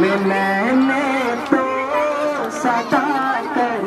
मैं मैंने तो सदा कर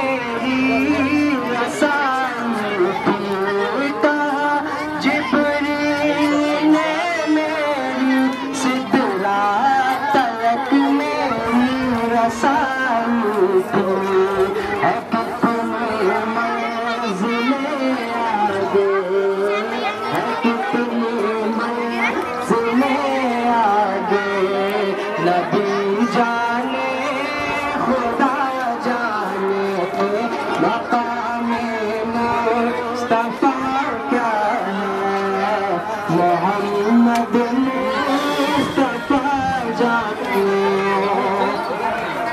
I'm sorry.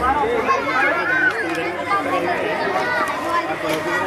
哇哦！